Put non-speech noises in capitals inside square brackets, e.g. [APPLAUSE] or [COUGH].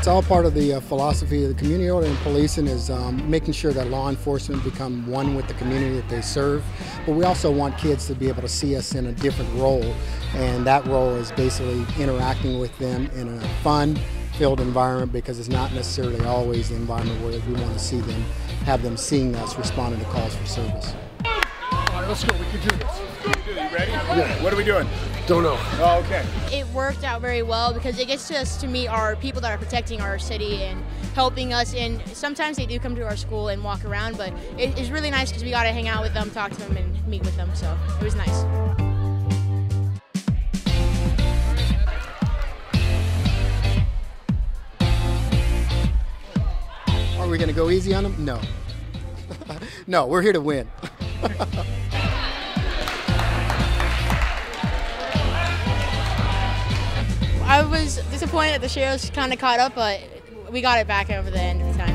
It's all part of the uh, philosophy of the community oriented policing is um, making sure that law enforcement become one with the community that they serve. But we also want kids to be able to see us in a different role, and that role is basically interacting with them in a fun, filled environment because it's not necessarily always the environment where we want to see them, have them seeing us responding to calls for service. All right, let's go. We can do this. You ready? Yeah. What are we doing? Don't know. Oh, okay. It worked out very well because it gets us to meet our people that are protecting our city and helping us. And sometimes they do come to our school and walk around, but it, it's really nice because we got to hang out with them, talk to them, and meet with them. So it was nice. Are we going to go easy on them? No. [LAUGHS] no, we're here to win. [LAUGHS] I was disappointed that the sheriffs kind of caught up, but we got it back over the end of the time.